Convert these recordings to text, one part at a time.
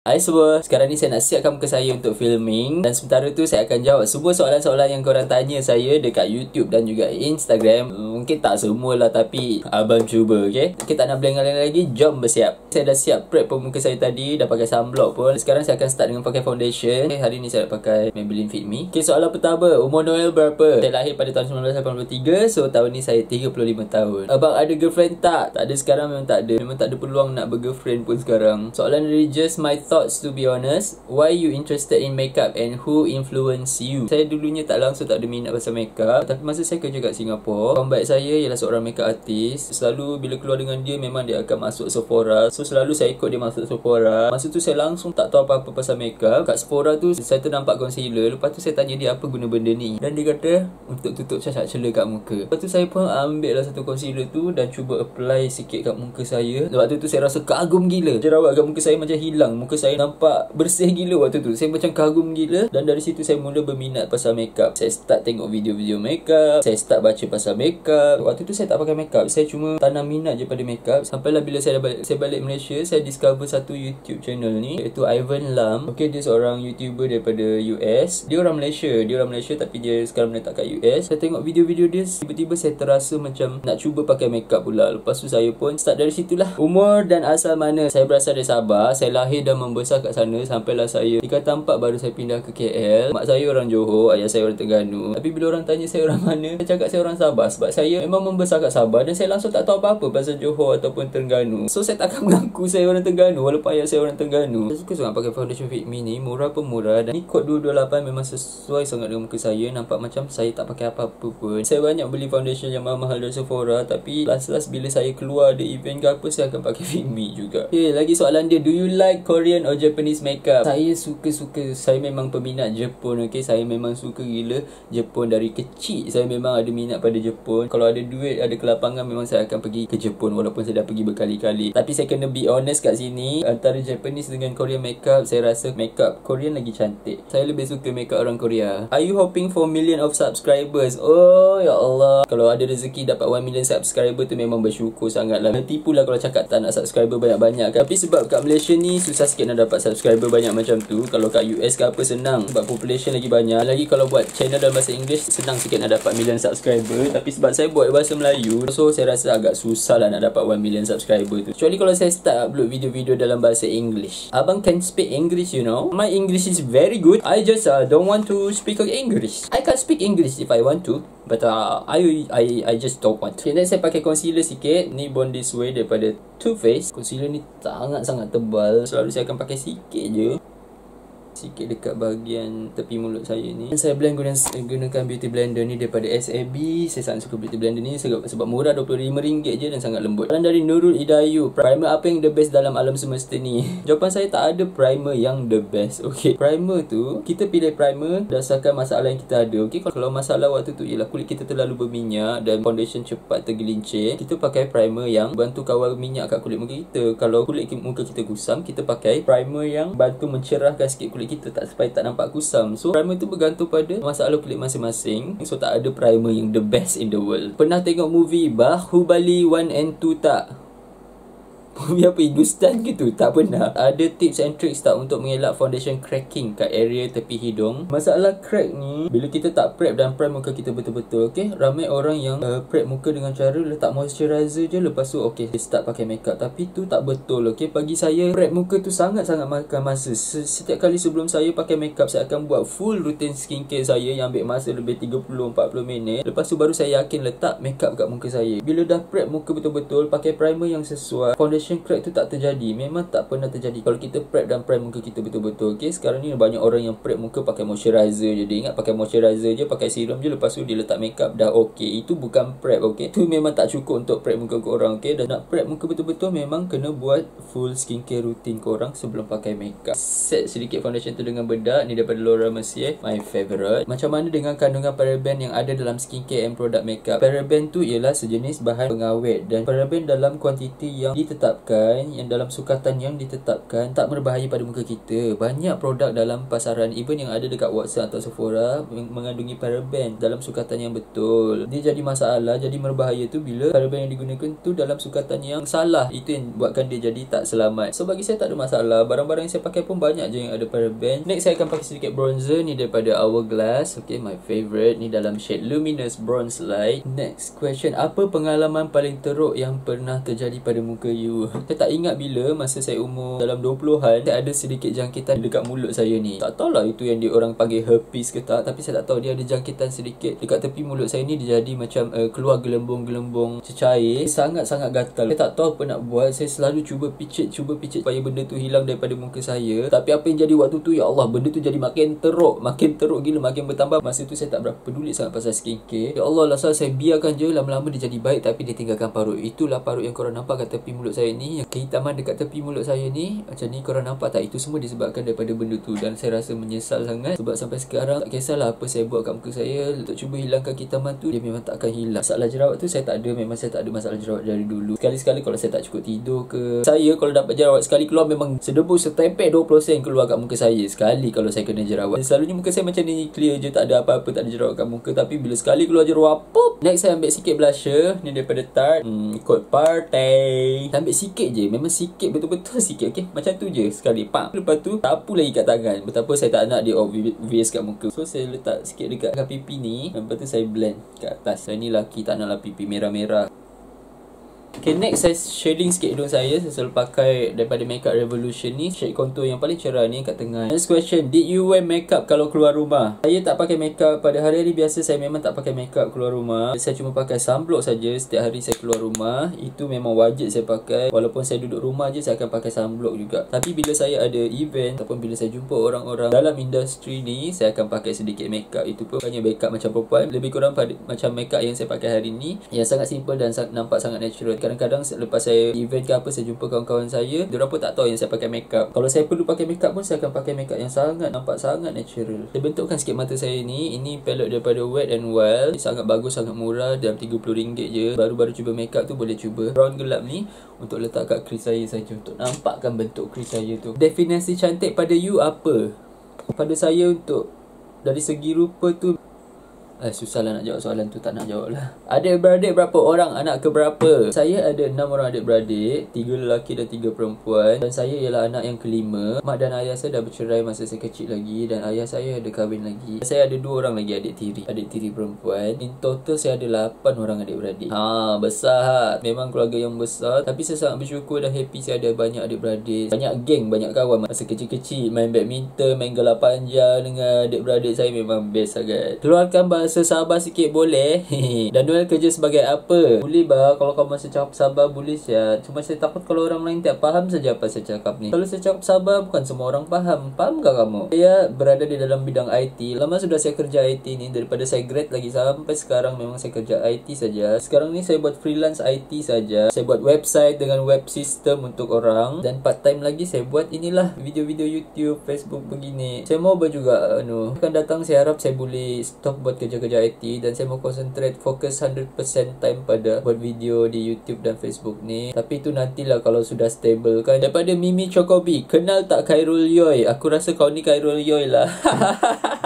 Hai semua, sekarang ni saya nak siapkan muka saya untuk filming Dan sementara tu saya akan jawab semua soalan-soalan yang korang tanya saya dekat YouTube dan juga Instagram. Mungkin tak semua lah tapi abang cuba okay Kita tak nak blank lagi, jom bersiap. Saya dah siap prep pun muka saya tadi, dah pakai sunblock pun. Sekarang saya akan start dengan pakai foundation. Okay, Hari ni saya nak pakai Maybelline Fit Me. Okay soalan pertama, umur Noel berapa? Saya lahir pada tahun 1983, so tahun ni saya 35 tahun. Abang ada girlfriend tak? Tak ada sekarang memang tak ada. Memang tak ada peluang nak bergirlfriend pun sekarang. Soalan just my thoughts to be honest. Why you interested in makeup and who influence you? Saya dulunya tak langsung tak ada minat pasal makeup. Tapi masa saya kerja kat Singapore Kawan baik saya ialah seorang makeup artist. Selalu bila keluar dengan dia memang dia akan masuk Sephora. So selalu saya ikut dia masuk Sephora. Masa tu saya langsung tak tahu apa-apa pasal makeup. Kat Sephora tu saya ternampak concealer. Lepas tu saya tanya dia apa guna benda ni? Dan dia kata untuk tutup cacat celah kat muka. Lepas tu saya pun ambil lah satu concealer tu Dan cuba apply sikit kat muka saya. Lepas tu, tu saya rasa kagum gila. Jerawat kat muka saya macam hilang. Muka saya nampak bersih gila waktu tu. Saya macam kagum gila. Dan dari situ saya mula berminat pasal makeup. Saya start tengok video-video makeup. Saya start baca pasal makeup. Waktu tu saya tak pakai makeup. Saya cuma tanam minat je pada makeup. Sampailah bila saya balik, saya balik Malaysia Saya discover satu YouTube channel ni Iaitu Ivan Lam. Okay dia seorang YouTuber daripada US Dia orang Malaysia. Dia orang Malaysia tapi dia sekarang menetap kat US Saya tengok video-video dia Tiba-tiba saya terasa macam nak cuba pakai makeup pula. Lepas tu saya pun start dari situlah. Umur dan asal mana Saya berasal dari Sabah. Saya lahir dan membesar kat sana sampailah saya. Di kata empat baru saya pindah ke KL mak saya orang Johor ayah saya orang Terengganu. Tapi bila orang tanya saya orang mana saya cakap saya orang Sabah. Sebab saya memang membesar kat Sabah dan saya langsung tak tahu apa-apa pasal Johor ataupun Terengganu. So saya takkan mengaku saya orang Terengganu walaupun ayah saya orang Terengganu. Saya suka sangat pakai foundation Fit Me ni murah pun murah dan ni kod 228 memang sesuai sangat dengan muka saya. Nampak macam saya tak pakai apa-apa pun. Saya banyak beli foundation yang mahal-mahal dari Sephora tapi last-last bila saya keluar ada event ke apa saya akan pakai Fit Me juga. Okay, lagi soalan dia. Do you like Korean or Japanese makeup? Saya suka-suka. Saya memang peminat Jepun okay? Saya memang suka gila Jepun dari kecil. Saya memang ada minat pada Jepun. Kalau ada duit Ada kelapangan Memang saya akan pergi ke Jepun Walaupun saya dah pergi berkali-kali. Tapi saya kena be honest kat sini Antara Japanese dengan Korean makeup Saya rasa makeup Korean lagi cantik. Saya lebih suka makeup orang Korea. Are you hoping for million of subscribers? Oh ya Allah. Kalau ada rezeki dapat 1 million subscriber tu Memang bersyukur sangat lah Tipu lah kalau cakap tak nak subscriber banyak-banyak kan. Tapi sebab kat Malaysia ni Susah sikit nak dapat subscriber banyak macam tu Kalau kat US ke apa senang. Sebab population lagi banyak. Lagi kalau buat channel dalam bahasa English Senang sikit nak dapat million subscriber. Tapi sebab saya buat bahasa Melayu So saya rasa agak susah lah nak dapat 1 million subscriber tu. Kecuali kalau saya start upload video-video dalam bahasa English. Abang can speak English you know. My English is very good. I just uh, don't want to speak English. I can speak English if I want to But uh, I, I I just don't want to. Okay, then saya pakai concealer sikit. Ni Born This Way daripada Too Faced Concealer ni sangat-sangat tebal. Selalu saya akan pakai sikit je sikit dekat bahagian tepi mulut saya ni. Saya blend guna, gunakan beauty blender ni daripada SAB saya sangat suka beauty blender ni sebab, sebab murah RM25 je dan sangat lembut. Dan dari Nurul Idayu primer apa yang the best dalam alam semesta ni? Jawapan saya tak ada primer yang the best. Ok primer tu kita pilih primer berdasarkan masalah yang kita ada. Ok kalau masalah waktu tu ialah kulit kita terlalu berminyak dan foundation cepat tergelincir kita pakai primer yang bantu kawal minyak kat kulit muka kita. Kalau kulit muka kita kusam kita pakai primer yang bantu mencerahkan sikit kulit kita tak supaya tak nampak kusam. So primer tu bergantung pada masalah kulit masing-masing. So tak ada primer yang the best in the world. Pernah tengok movie Bahubali 1 and 2 tak Movie apa Hindustan gitu Tak pernah Ada tips and tricks tak Untuk mengelak foundation cracking Kat area tepi hidung? Masalah crack ni Bila kita tak prep dan prime muka kita betul-betul Okay Ramai orang yang uh, Prep muka dengan cara Letak moisturizer je Lepas tu okay Start pakai makeup. Tapi tu tak betul Okay Bagi saya Prep muka tu sangat-sangat makan masa. Setiap kali sebelum saya pakai makeup Saya akan buat full routine skincare saya Yang ambil masa lebih 30-40 minit. Lepas tu baru saya yakin Letak makeup kat muka saya. Bila dah prep muka betul-betul Pakai primer yang sesuai Foundation foundation crack tu tak terjadi. Memang tak pernah terjadi. Kalau kita prep dan prime muka kita betul-betul Okay sekarang ni banyak orang yang prep muka pakai moisturizer je. Dia ingat pakai moisturizer je Pakai serum je Lepas tu dia letak makeup dah okay Itu bukan prep okay Tu memang tak cukup untuk prep muka korang okay Dan nak prep muka betul-betul Memang kena buat full skincare routine korang Sebelum pakai makeup. Set sedikit foundation tu dengan bedak. Ni daripada Laura Mercier My favourite Macam mana dengan kandungan paraben yang ada dalam skincare and product makeup? Paraben tu ialah sejenis bahan pengawet Dan paraben dalam kuantiti yang ditetapkan ditetapkan yang dalam sukatan yang ditetapkan tak berbahaya pada muka kita. Banyak produk dalam pasaran even yang ada dekat Watson atau Sephora mengandungi paraben dalam sukatan yang betul. Dia jadi masalah jadi berbahaya tu bila paraben yang digunakan tu dalam sukatan yang salah. Itu yang buatkan dia jadi tak selamat. So bagi saya tak ada masalah. Barang-barang yang saya pakai pun banyak je yang ada paraben. Next saya akan pakai sedikit bronzer ni daripada Hourglass. Okay my favourite ni dalam shade luminous bronze light. Next question. Apa pengalaman paling teruk yang pernah terjadi pada muka you saya tak ingat bila masa saya umur dalam 20-an saya ada sedikit jangkitan dekat mulut saya ni. Tak tahulah itu yang dia orang panggil herpes ke tak tapi saya tak tahu dia ada jangkitan sedikit dekat tepi mulut saya ni dia jadi macam uh, keluar gelembung-gelembung cecair. Sangat-sangat gatal. Saya tak tahu apa nak buat. Saya selalu cuba picit cuba picit supaya benda tu hilang daripada muka saya. Tapi apa yang jadi waktu tu ya Allah benda tu jadi makin teruk. Makin teruk gila makin bertambah. Masa tu saya tak berapa peduli sangat pasal skincare. Ya Allah lah saya biarkan je. Lama-lama dia jadi baik tapi dia tinggalkan parut. Itulah parut yang korang nampak kat tepi mulut saya ni yang kehitaman dekat tepi mulut saya ni macam ni korang nampak tak? Itu semua disebabkan daripada benda tu. Dan saya rasa menyesal sangat sebab sampai sekarang tak kisahlah apa saya buat kat muka saya. Untuk cuba hilangkan kehitaman tu dia memang tak akan hilang. Masalah jerawat tu saya tak ada. Memang saya tak ada masalah jerawat dari dulu. Sekali-sekali kalau saya tak cukup tidur ke saya kalau dapat jerawat sekali keluar memang sedebu setempel 20% keluar kat muka saya sekali kalau saya kena jerawat. Dan selalunya muka saya macam ni clear je. Tak ada apa-apa tak ada jerawat kat muka. Tapi bila sekali keluar jerawat pop next saya ambil sikit blusher. Ni daripada Tarte. Hmm, ikut party kita ambil sikit je. Memang sikit betul-betul sikit okay macam tu je sekali. Pak lepas tu tapu lagi kat tangan. Betapa saya tak nak dia obvious kat muka. So saya letak sikit dekat pipi ni. Lepas tu saya blend kat atas. Saya ni laki tak nak lah pipi. Merah-merah Okay next saya shading sikit hidung saya selalu pakai daripada Makeup Revolution ni. Shade contour yang paling cerah ni kat tengah. Next question Did you wear makeup kalau keluar rumah? Saya tak pakai makeup pada hari-hari biasa Saya memang tak pakai makeup keluar rumah. Saya cuma pakai sunblock saja setiap hari saya keluar rumah. Itu memang wajib saya pakai. Walaupun saya duduk rumah je saya akan pakai sunblock juga. Tapi bila saya ada event Ataupun bila saya jumpa orang-orang dalam industri ni Saya akan pakai sedikit makeup. Itu pun banyak makeup macam perempuan. Lebih kurang pada, macam makeup yang saya pakai hari ni Yang sangat simple dan nampak sangat natural kadang-kadang selepas saya event ke apa saya jumpa kawan-kawan saya dia pun tak tahu yang saya pakai makeup. Kalau saya perlu pakai makeup pun saya akan pakai makeup yang sangat nampak sangat natural. Saya bentukkan sikit mata saya ni ini palette daripada Wet n Wild. Sangat bagus sangat murah dalam RM30 je. Baru-baru cuba makeup tu boleh cuba. Brown gelap ni untuk letak kat crease saya saja untuk nampakkan bentuk crease saya tu. Definisi cantik pada you apa? Pada saya untuk dari segi rupa tu Eh, susah lah nak jawab soalan tu Tak nak jawab lah. Adik-beradik berapa orang? Anak ke berapa? Saya ada enam orang adik-beradik Tiga lelaki dan tiga perempuan. Dan saya ialah anak yang kelima. Mak dan ayah saya dah bercerai masa saya kecil lagi Dan ayah saya ada kahwin lagi. Saya ada dua orang lagi adik tiri Adik tiri perempuan. In total saya ada lapan orang adik-beradik. Ha, besar. Memang keluarga yang besar. Tapi saya sangat bersyukur dan happy Saya ada banyak adik-beradik. Banyak geng, banyak kawan. Masa kecil-kecil Main badminton Main gelap panjang Dengan adik-beradik saya memang best sangat. Keluarkan bahasa rasa sabar sikit boleh. Dan Noel kerja sebagai apa? Boleh bah. Kalau kau masih cakap sabar Boleh saja Cuma saya takut kalau orang lain tak faham saja apa saya cakap ni. Kalau saya cakap sabar Bukan semua orang faham. Faham tak kamu? Saya berada di dalam bidang IT Lama sudah saya kerja IT ni Daripada saya grad lagi Sampai sekarang memang saya kerja IT saja. Sekarang ni saya buat freelance IT saja. Saya buat website dengan web system untuk orang. Dan part time lagi saya buat inilah Video-video YouTube Facebook begini. Saya mau juga anu Akan datang saya harap saya boleh stop buat kerja kerja IT dan saya mau concentrate fokus 100% time pada buat video di YouTube dan Facebook ni. Tapi itu nantilah kalau sudah stable kan. Daripada Mimi Chokobi, kenal tak Khairul Yoy? Aku rasa kau ni Khairul Yoy lah.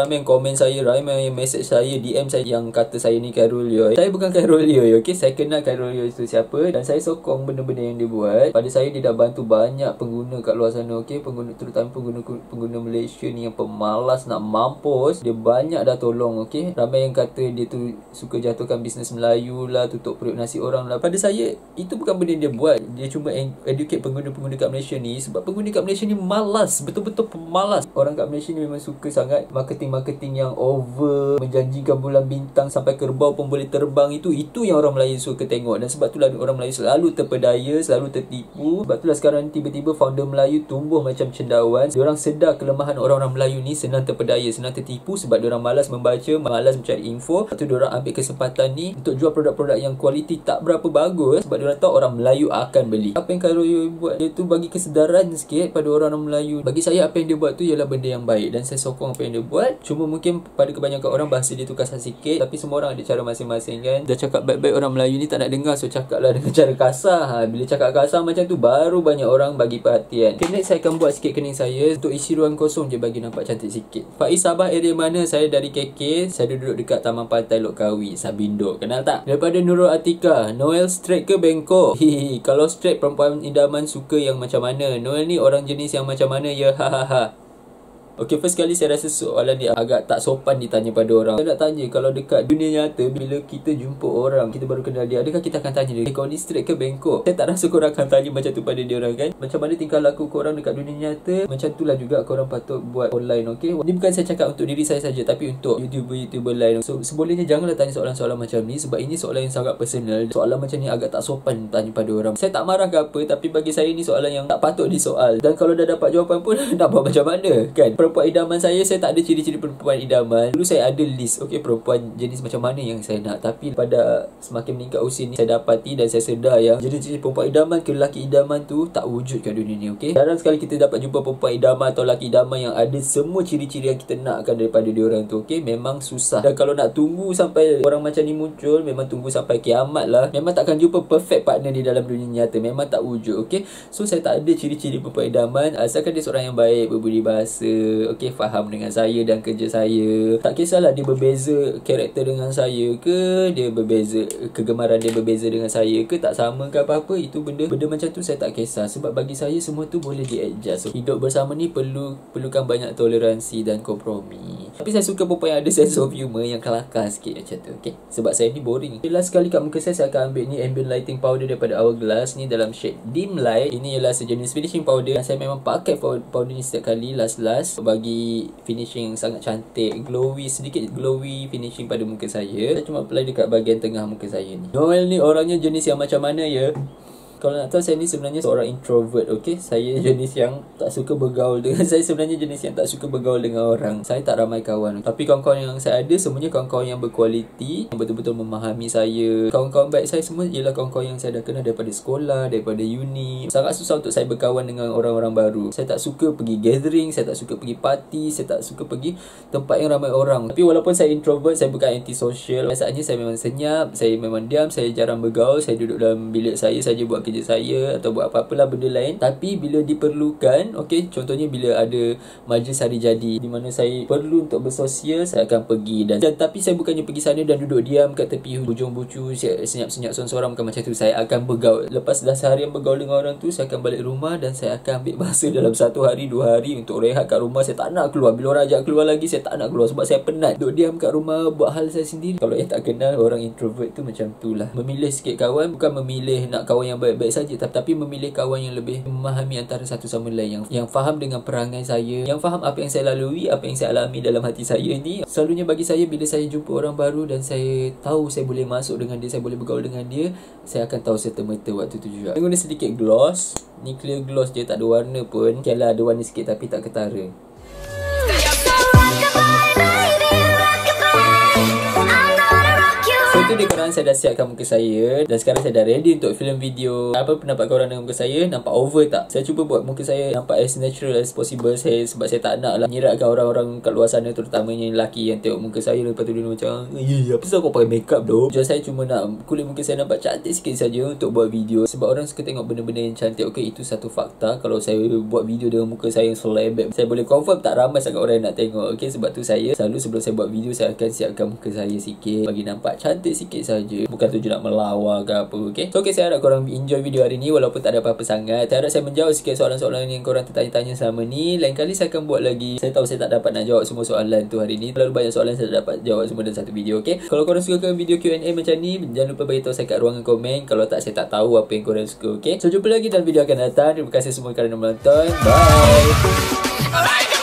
ramai yang komen saya ramai yang message saya DM saya yang kata saya ni Khairul Yoy. Saya bukan Khairul Yoy ok saya kenal Khairul Yoy tu siapa dan saya sokong benda-benda yang dia buat. Pada saya dia dah bantu banyak pengguna kat luar sana ok pengguna terutama pengguna pengguna Malaysia ni yang pemalas nak mampus dia banyak dah tolong ok ramai yang kata dia tu suka jatuhkan bisnes Melayu lah tutup perut nasi orang lah. Pada saya itu bukan benda yang dia buat. Dia cuma educate pengguna-pengguna kat Malaysia ni sebab pengguna kat Malaysia ni malas betul-betul pemalas. Orang kat Malaysia ni memang suka sangat marketing-marketing yang over menjanjikan bulan bintang sampai kerbau pun boleh terbang itu itu yang orang Melayu suka tengok. Dan sebab itulah orang Melayu selalu terpedaya selalu tertipu. Sebab itulah sekarang tiba-tiba founder Melayu tumbuh macam cendawan. Orang sedar kelemahan orang-orang Melayu ni senang terpedaya senang tertipu. Sebab orang malas membaca malas mencari info. Lepas tu orang ambil kesempatan ni untuk jual produk-produk yang kualiti tak berapa bagus. Sebab orang tahu orang Melayu akan beli. Apa yang Karoyo buat? Dia tu bagi kesedaran sikit pada orang-orang Melayu. Bagi saya apa yang dia buat tu ialah benda yang baik. Dan saya sokong apa yang dia buat Cuma mungkin pada kebanyakan orang bahasa dia tu kasar sikit tapi semua orang ada cara masing-masing kan. Dah cakap baik-baik orang Melayu ni tak nak dengar so cakaplah dengan cara kasar. Ha, bila cakap kasar macam tu baru banyak orang bagi perhatian. Okay, next saya akan buat sikit kening saya untuk isi ruang kosong je bagi nampak cantik sikit. Faiz Sabah area mana? Saya dari KK. Saya duduk dekat Taman Pantai Lok Kawi, Sabindo. Kenal tak? Daripada Nurul Atika. Noel straight ke Bangkok? Hihi, kalau straight perempuan idaman suka yang macam mana? Noel ni orang jenis yang macam mana ya? Hahaha. Okay, first kali saya rasa soalan ni agak tak sopan ditanya pada orang. Saya nak tanya, kalau dekat dunia nyata, bila kita jumpa orang, kita baru kenal dia, adakah kita akan tanya dia, eh, kau ni straight ke bengkok? Saya tak rasa korang akan tanya macam tu pada dia orang kan? Macam mana tingkah laku korang dekat dunia nyata? Macam tu lah juga korang patut buat online, okay? Ni bukan saya cakap untuk diri saya saja, tapi untuk YouTuber-YouTuber lain. So, sebolehnya janganlah tanya soalan-soalan macam ni, sebab ini soalan yang sangat personal. Soalan macam ni agak tak sopan tanya pada orang. Saya tak marah ke apa, tapi bagi saya ni soalan yang tak patut disoal. Dan kalau dah dapat jawapan pun, nak buat macam mana? Kan? Perempuan idaman saya saya tak ada ciri-ciri perempuan idaman. Dulu saya ada list okey perempuan jenis macam mana yang saya nak. Tapi pada semakin meningkat usia ni saya dapati dan saya sedar yang jenis-jenis perempuan idaman ke lelaki idaman tu tak wujud kat dunia ni okey jarang sekali kita dapat jumpa perempuan idaman atau lelaki idaman yang ada semua ciri-ciri yang kita nakkan daripada dia orang tu okey memang susah. Dan kalau nak tunggu sampai orang macam ni muncul memang tunggu sampai kiamat lah. Memang takkan jumpa perfect partner di dalam dunia nyata. Memang tak wujud okey so saya tak ada ciri-ciri perempuan idaman. Asalkan dia seorang yang baik berbudi bahasa okey faham dengan saya dan kerja saya. Tak kisahlah dia berbeza karakter dengan saya ke dia berbeza kegemaran dia berbeza dengan saya ke tak sama ke apa-apa itu benda benda macam tu saya tak kisah. Sebab bagi saya semua tu boleh di adjust so, hidup bersama ni perlu perlukan banyak toleransi dan kompromi. Tapi saya suka perempuan yang ada sense of humor yang kelakar sikit macam tu okay? sebab saya ni boring. Last sekali kat muka saya saya akan ambil ni ambient lighting powder daripada Hourglass ni dalam shade dim light ini ialah sejenis finishing powder dan saya memang pakai powder ni setiap kali last-last bagi finishing sangat cantik. Glowy sedikit glowy finishing pada muka saya. Saya cuma apply dekat bahagian tengah muka saya ni. Noel ni orangnya jenis yang macam mana ya kalau nak tahu saya ni sebenarnya seorang introvert okey saya jenis yang tak suka bergaul dengan saya sebenarnya jenis yang tak suka bergaul dengan orang. Saya tak ramai kawan. Tapi kawan-kawan yang saya ada semuanya kawan-kawan yang berkualiti yang betul-betul memahami saya. Kawan-kawan baik saya semua ialah kawan-kawan yang saya dah kenal daripada sekolah daripada uni. Sangat susah untuk saya berkawan dengan orang-orang baru. Saya tak suka pergi gathering saya tak suka pergi party saya tak suka pergi tempat yang ramai orang. Tapi walaupun saya introvert saya bukan antisocial. Biasanya saya memang senyap saya memang diam saya jarang bergaul saya duduk dalam bilik saya saja buat kerja saya atau buat apa-apalah benda lain. Tapi bila diperlukan okey contohnya bila ada majlis hari jadi di mana saya perlu untuk bersosial saya akan pergi dan, dan tapi saya bukannya pergi sana dan duduk diam kat tepi hujung bucu senyap-senyap seorang-seorang bukan macam tu. Saya akan bergaul. Lepas dah seharian bergaul dengan orang tu saya akan balik rumah dan saya akan ambil masa dalam satu hari dua hari untuk rehat kat rumah. Saya tak nak keluar. Bila orang ajak keluar lagi saya tak nak keluar sebab saya penat. Duduk diam kat rumah buat hal saya sendiri. Kalau yang tak kenal orang introvert tu macam tu lah. Memilih sikit kawan bukan memilih nak kawan yang baik baik saja tapi memilih kawan yang lebih memahami antara satu sama lain yang yang faham dengan perangai saya yang faham apa yang saya lalui apa yang saya alami dalam hati saya ni selalunya bagi saya bila saya jumpa orang baru dan saya tahu saya boleh masuk dengan dia saya boleh bergaul dengan dia saya akan tahu serta-merta waktu tu juga. Saya guna sedikit gloss ni clear gloss je tak ada warna pun. Okay lah ada warna sikit tapi tak ketara itu dia korang saya dah siapkan muka saya Dan sekarang saya dah ready untuk film video. Apa pendapat korang dengan muka saya? Nampak over tak? Saya cuba buat muka saya nampak as natural as possible. Saya, Sebab saya tak nak lah Nyiratkan orang-orang kat luar sana Terutamanya lelaki yang tengok muka saya. Lepas tu dia macam Ya yeah, apa sebab kau pakai makeup doh Jadi saya cuma nak kulit muka saya nampak cantik sikit saja Untuk buat video. Sebab orang suka tengok benda-benda yang cantik. Okay itu satu fakta. Kalau saya buat video dengan muka saya yang selebek Saya boleh confirm tak ramai sangat orang yang nak tengok. Okay sebab tu saya Selalu sebelum saya buat video Saya akan siapkan muka saya sikit. Bagi nampak cantik sikit saja. Bukan tujuan nak melawar ke apa okey so okey saya harap korang enjoy video hari ni walaupun tak ada apa-apa sangat. Saya harap saya menjawab sikit soalan-soalan yang korang tertanya-tanya selama ni. Lain kali saya akan buat lagi. Saya tahu saya tak dapat nak jawab semua soalan tu hari ni. Terlalu banyak soalan saya tak dapat jawab semua dalam satu video okey kalau korang suka video Q&A macam ni jangan lupa bagi tahu saya kat ruangan komen. Kalau tak saya tak tahu apa yang korang suka okey so jumpa lagi dalam video akan datang. Terima kasih semua kerana menonton. Bye